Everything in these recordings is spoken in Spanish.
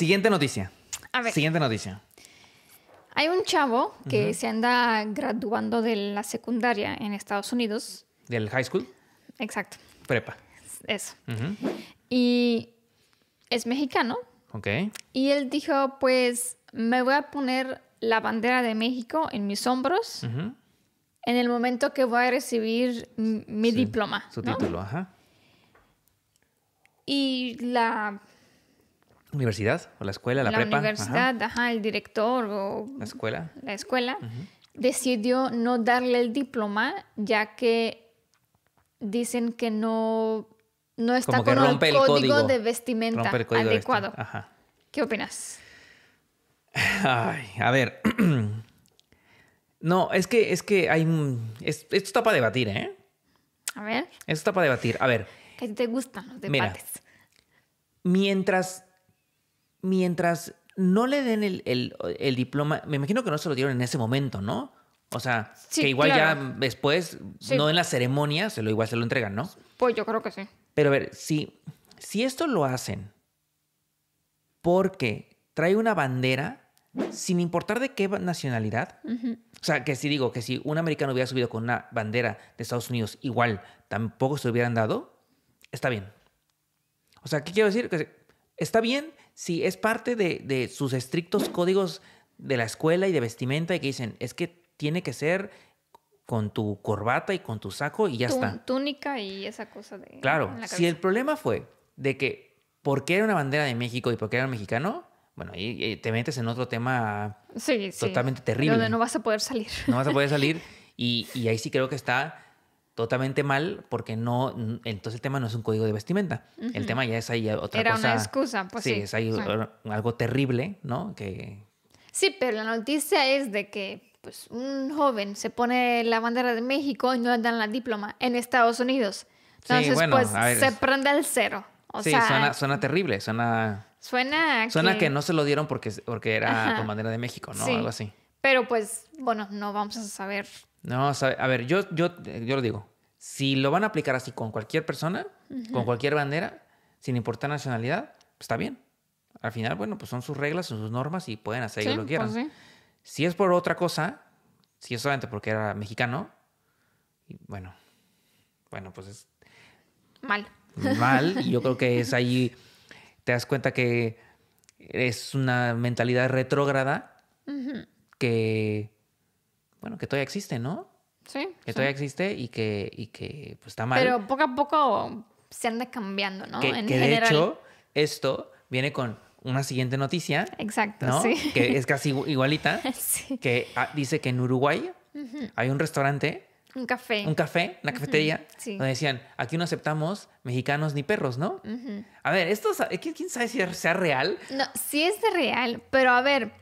Siguiente noticia. A ver. Siguiente noticia. Hay un chavo que se anda graduando de la secundaria en Estados Unidos. Del high school, Exacto, prepa. eso. Y es mexicano. Ok. Y él dijo, pues me voy a poner la bandera de México en mis hombros en el momento que voy a recibir mi Sí, diploma. Su ¿no? título, ajá. Y la, Universidad o la escuela, la, la prepa. ajá. universidad, ajá, el director o La escuela. la escuela, decidió no darle el diploma ya que dicen que no, no está Como que con el código, de vestimenta Rompe el código de adecuado. vestimenta. Ajá. ¿Qué opinas? Ay, a ver. no, es que, es que hay. es- esto está para debatir, ¿eh? A ver, Esto está para debatir. A ver, ¿qué te gustan los Mira. debates? mientras. Mientras no le den el, el- el diploma, me imagino que no se lo dieron en ese momento, ¿no? O sea, Sí, que igual claro. ya después, Sí. no en la ceremonia, se lo igual se lo entregan, ¿no? Pues yo creo que sí. Pero a ver, si, si esto lo hacen porque trae una bandera, sin importar de qué nacionalidad, o sea, que si digo que si un americano hubiera subido con una bandera de Estados Unidos, igual tampoco se lo hubieran dado, está bien. O sea, ¿qué quiero decir? Que está bien si es parte de, de sus estrictos códigos de la escuela y de vestimenta y que dicen, es que tiene que ser con tu corbata y con tu saco y ya Tú- está. Túnica y esa cosa de. Claro, si el problema fue de que porque era una bandera de México y porque era mexicano, bueno, ahí eh, te metes en otro tema, Sí, sí. totalmente terrible. Donde no vas a poder salir. no vas a poder salir y, y ahí sí creo que está totalmente mal porque no, entonces el tema no es un código de vestimenta, el tema ya es ahí otra Era cosa. una excusa, pues sí. es ahí Sí. algo terrible, ¿no? Que Sí, pero la noticia es de que pues, un joven se pone la bandera de México y no le dan la diploma en Estados Unidos. Sí, Entonces, bueno, pues ver, se prende al cero. O sí, sea, suena, suena terrible, suena, suena a suena que no se lo dieron porque, porque era Ajá. con bandera de México, ¿no? Sí. Algo así. Pero pues, bueno, no vamos a saber. No, sabe- a ver, yo, yo, yo lo digo. Si lo van a aplicar así con cualquier persona, con cualquier bandera, sin importar nacionalidad, pues está bien. Al final, bueno, pues son sus reglas, son sus normas y pueden hacer Sí, lo que quieran. pues sí. Si es por otra cosa, si es solamente porque era mexicano, y bueno, bueno, pues es Mal. mal. y yo creo que es ahí, te das cuenta que es una mentalidad retrógrada que, bueno, que todavía existe, ¿no? Sí. que sí. todavía existe y que, y que pues, está mal. Pero poco a poco se anda cambiando, ¿no? que en que de hecho, esto viene con una siguiente noticia, Exacto, ¿no? sí. Que es casi igu- igualita, sí. que ah, dice que en Uruguay hay un restaurante, Un café. un café, una cafetería, sí. donde decían, aquí no aceptamos mexicanos ni perros, ¿no? A ver, esto, ¿quién, quién sabe si sea real? No, sí es de real, pero a ver,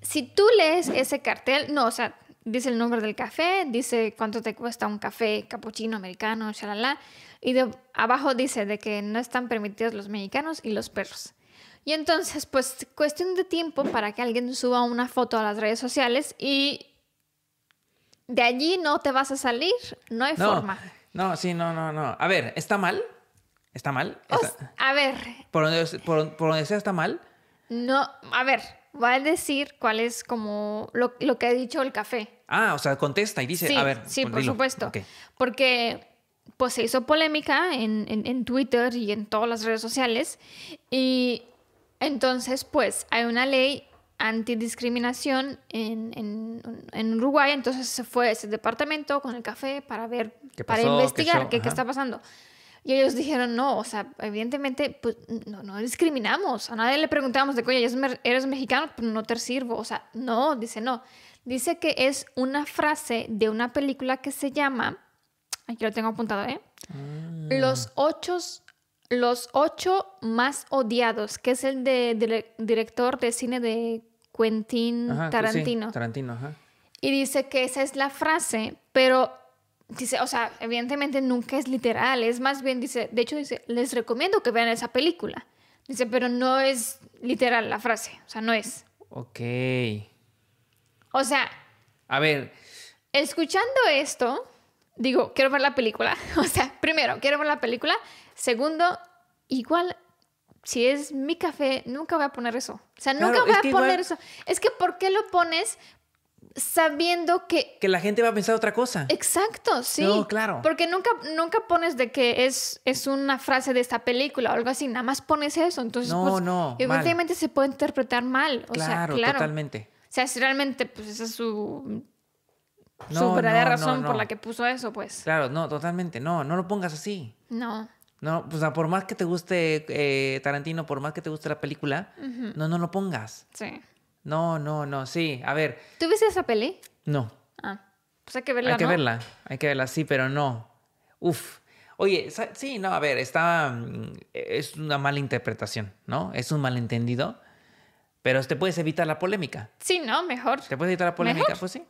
si tú lees ese cartel, no, o sea, dice el nombre del café, dice cuánto te cuesta un café capuchino americano, shalala, y de abajo dice de que no están permitidos los mexicanos y los perros. Y entonces, pues, cuestión de tiempo para que alguien suba una foto a las redes sociales y de allí no te vas a salir, no hay No, forma. no, sí, no, no, no. A ver, ¿está mal? ¿Está mal? O a ver, por, donde, por- por donde sea está mal. no, a ver, voy a decir cuál es como lo, lo que ha dicho el café. Ah, o sea, contesta y dice, sí, a ver. sí, pues, por dilo. supuesto. Porque pues se hizo polémica en, en- en Twitter y en todas las redes sociales. Y entonces, pues, hay una ley antidiscriminación en, en, en Uruguay. Entonces se fue a ese departamento con el café para ver, ¿Qué para pasó? ¿Qué investigar show? qué, qué está pasando. Y ellos dijeron, no, o sea, evidentemente, pues no, no discriminamos. A nadie le preguntamos de, oye, ¿eres, me- eres mexicano? Pues no te sirvo. O sea, no, dice no. Dice que es una frase de una película que se llama, aquí lo tengo apuntado, ¿eh? Ah. Los ocho, los ocho más odiados, que es el de, dire- director de cine de Quentin Ajá, sí, Tarantino. Tarantino, ajá. Y dice que esa es la frase, pero dice, o sea, evidentemente nunca es literal, es más bien, dice, de hecho dice, les recomiendo que vean esa película. Dice, pero no es literal la frase, o sea, no es. Ok. O sea, A ver, escuchando esto, digo, quiero ver la película. O sea, primero, quiero ver la película. Segundo, igual si es mi café, nunca voy a poner eso. O sea, Claro, nunca voy a poner igual- eso. Es que ¿por qué lo pones sabiendo que... Que la gente va a pensar otra cosa. Exacto, sí. No, claro. Porque nunca, nunca pones de que es, es una frase de esta película o algo así, nada más pones eso. Entonces, No, pues, no, mal. evidentemente se puede interpretar mal. O claro, sea, claro. totalmente. O sea, si realmente, pues esa es su, su No, verdadera no, no, razón por la que puso eso, pues. Claro, no, totalmente. No, no lo pongas así. No. No, o sea, por más que te guste eh, Tarantino, por más que te guste la película, no, no lo pongas. Sí. No, no, no, sí. A ver, ¿Tú viste esa peli? no. Ah, pues hay que verla, hay que ¿no? verla, hay que verla, sí, pero no. Uf. Oye, sí, no, a ver, está. mm, Es una mala interpretación, ¿no? Es un malentendido. Pero te puedes evitar la polémica. Sí, ¿no? Mejor. ¿Te puedes evitar la polémica? Mejor. Pues sí.